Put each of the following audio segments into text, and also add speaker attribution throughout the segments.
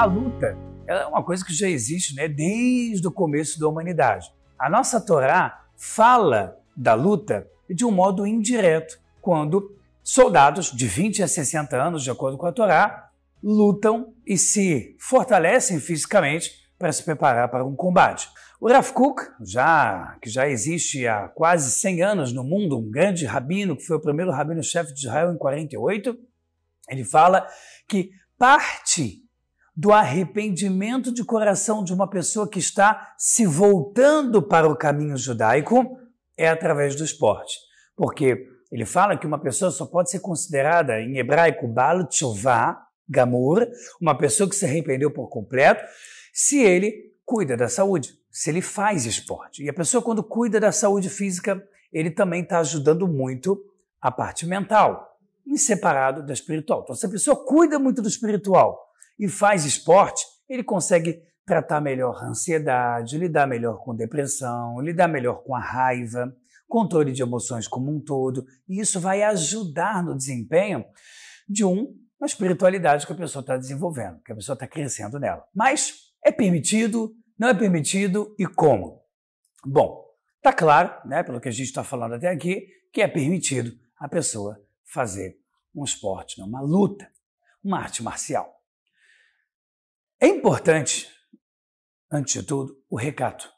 Speaker 1: A luta é uma coisa que já existe né, desde o começo da humanidade. A nossa Torá fala da luta de um modo indireto, quando soldados de 20 a 60 anos, de acordo com a Torá, lutam e se fortalecem fisicamente para se preparar para um combate. O Rav Kuk, já, que já existe há quase 100 anos no mundo, um grande rabino, que foi o primeiro rabino-chefe de Israel em 48, ele fala que parte do arrependimento de coração de uma pessoa que está se voltando para o caminho judaico é através do esporte. Porque ele fala que uma pessoa só pode ser considerada em hebraico Baal Tshuva, Gamur, uma pessoa que se arrependeu por completo, se ele cuida da saúde, se ele faz esporte. E a pessoa, quando cuida da saúde física, ele também está ajudando muito a parte mental, inseparado da espiritual. Então, se a pessoa cuida muito do espiritual e faz esporte, ele consegue tratar melhor a ansiedade, lidar melhor com depressão, lidar melhor com a raiva, controle de emoções como um todo, e isso vai ajudar no desempenho de um, uma espiritualidade que a pessoa está desenvolvendo, que a pessoa está crescendo nela. Mas é permitido, não é permitido e como? Bom, está claro, né, pelo que a gente está falando até aqui, que é permitido a pessoa fazer um esporte, né, uma luta, uma arte marcial. É importante, antes de tudo, o recato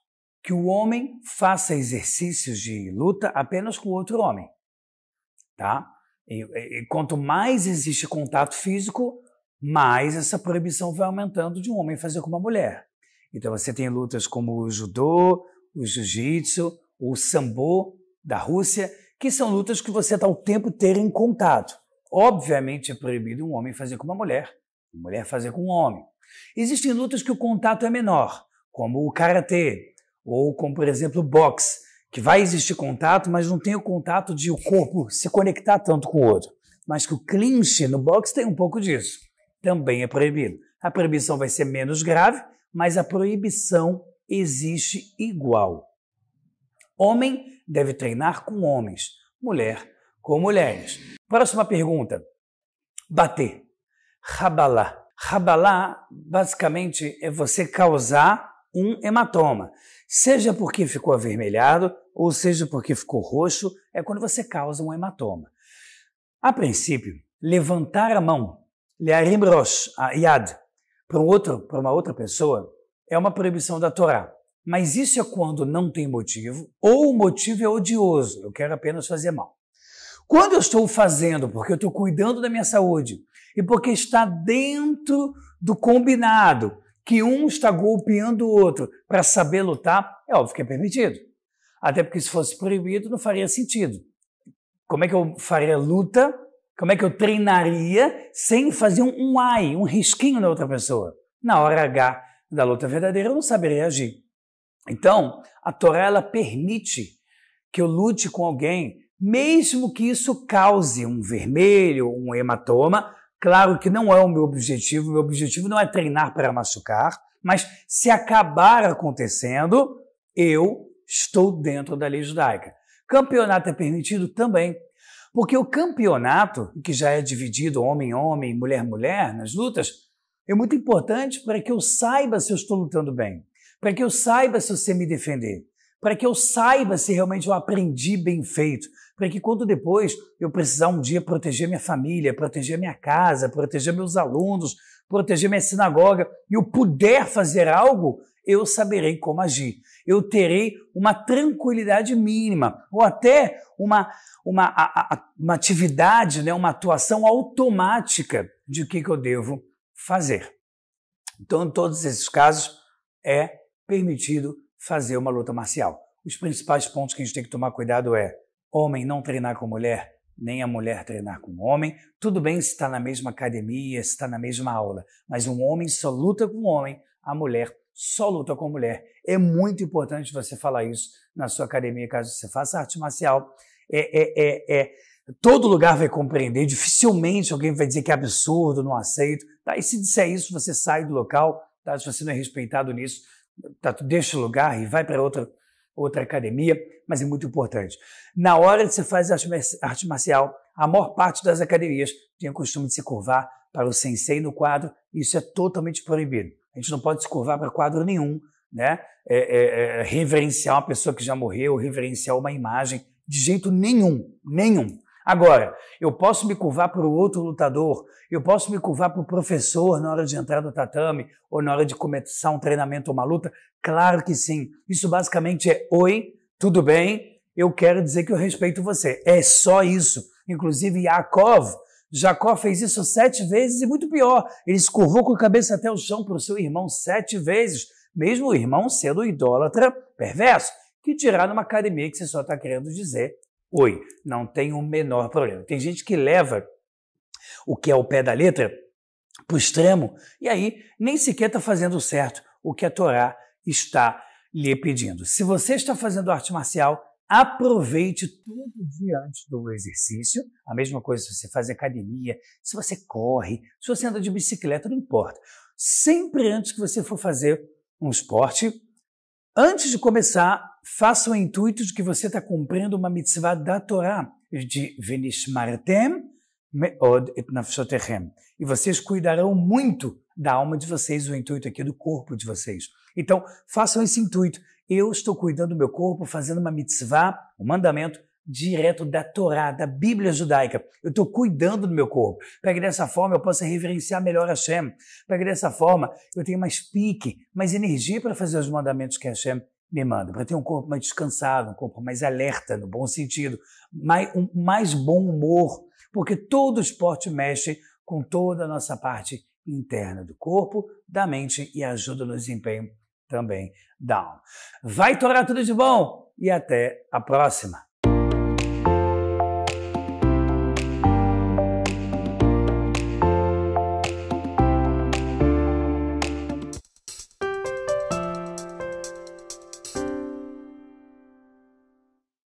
Speaker 1: que o homem faça exercícios de luta apenas com outro homem, tá? E, e, quanto mais existe contato físico, mais essa proibição vai aumentando de um homem fazer com uma mulher. Então você tem lutas como o judô, o jiu-jitsu, o sambo da Rússia, que são lutas que você está o tempo inteiro em contato. Obviamente é proibido um homem fazer com uma mulher, uma mulher fazer com um homem. Existem lutas que o contato é menor, como o karatê, ou como, por exemplo, o boxe, que vai existir contato, mas não tem o contato de o corpo se conectar tanto com o outro. Mas que o clinch no boxe tem um pouco disso. Também é proibido. A proibição vai ser menos grave, mas a proibição existe igual. Homem deve treinar com homens, mulher com mulheres. Próxima pergunta. Bater. Rabalá. Rabalá, basicamente, é você causar um hematoma. Seja porque ficou avermelhado, ou seja porque ficou roxo, é quando você causa um hematoma. A princípio, levantar a mão, learim rosh, a yad, para um para uma outra pessoa, é uma proibição da Torá. Mas isso é quando não tem motivo, ou o motivo é odioso, eu quero apenas fazer mal. Quando eu estou fazendo porque eu estou cuidando da minha saúde e porque está dentro do combinado, que um está golpeando o outro para saber lutar, é óbvio que é permitido. Até porque se fosse proibido, não faria sentido. Como é que eu faria luta? Como é que eu treinaria sem fazer um, um ai, um risquinho na outra pessoa? Na hora H da luta verdadeira, eu não saberia agir. Então, a Torá ela permite que eu lute com alguém, mesmo que isso cause um vermelho, um hematoma, Claro que não é o meu objetivo, meu objetivo não é treinar para machucar, mas se acabar acontecendo, eu estou dentro da lei judaica. Campeonato é permitido também, porque o campeonato, que já é dividido homem-homem, mulher-mulher nas lutas, é muito importante para que eu saiba se eu estou lutando bem, para que eu saiba se eu sei me defender, para que eu saiba se realmente eu aprendi bem feito, para que quando depois eu precisar um dia proteger minha família, proteger minha casa, proteger meus alunos, proteger minha sinagoga, e eu puder fazer algo, eu saberei como agir. Eu terei uma tranquilidade mínima, ou até uma, uma, a, a, uma atividade, né, uma atuação automática de o que, que eu devo fazer. Então, em todos esses casos, é permitido fazer uma luta marcial. Os principais pontos que a gente tem que tomar cuidado é homem não treinar com mulher, nem a mulher treinar com homem. Tudo bem se está na mesma academia, se está na mesma aula, mas um homem só luta com homem, a mulher só luta com mulher. É muito importante você falar isso na sua academia, caso você faça arte marcial. É, é, é, é todo lugar vai compreender, dificilmente alguém vai dizer que é absurdo, não aceito. Tá? E se disser isso, você sai do local, tá? se você não é respeitado nisso, tá? deixa o lugar e vai para outra outra academia, mas é muito importante. Na hora de você fazer arte marcial, a maior parte das academias tem o costume de se curvar para o sensei no quadro Isso é totalmente proibido. A gente não pode se curvar para quadro nenhum, né? É, é, é, reverenciar uma pessoa que já morreu, reverenciar uma imagem, de jeito nenhum, nenhum. Agora, eu posso me curvar para o outro lutador, eu posso me curvar para o professor na hora de entrar no tatame ou na hora de começar um treinamento ou uma luta? Claro que sim. Isso basicamente é: oi, tudo bem? Eu quero dizer que eu respeito você. É só isso. Inclusive, Yaakov, Jacó fez isso sete vezes e muito pior. Ele curvou com a cabeça até o chão para o seu irmão sete vezes, mesmo o irmão sendo idólatra perverso. Que dirá numa academia que você só está querendo dizer oi. Não tem o menor problema. Tem gente que leva o que é o pé da letra para o extremo e aí nem sequer está fazendo certo o que a Torá está lhe pedindo. Se você está fazendo arte marcial, aproveite todo dia antes do exercício. A mesma coisa se você faz academia, se você corre, se você anda de bicicleta, não importa. Sempre antes que você for fazer um esporte, antes de começar, faça o intuito de que você está cumprindo uma mitzvah da Torá, de Venishmartem meod et nafshotechem. E vocês cuidarão muito da alma de vocês, o intuito aqui do corpo de vocês. Então, façam esse intuito. Eu estou cuidando do meu corpo, fazendo uma mitzvah, um mandamento direto da Torá, da Bíblia judaica. Eu estou cuidando do meu corpo, para que dessa forma eu possa reverenciar melhor Hashem, para que dessa forma eu tenha mais pique, mais energia para fazer os mandamentos que Hashem me manda, para ter um corpo mais descansado, um corpo mais alerta, no bom sentido, mais, um mais bom humor, porque todo esporte mexe com toda a nossa parte interna do corpo, da mente e ajuda no desempenho também alma. Vai torar tudo de bom e até a próxima!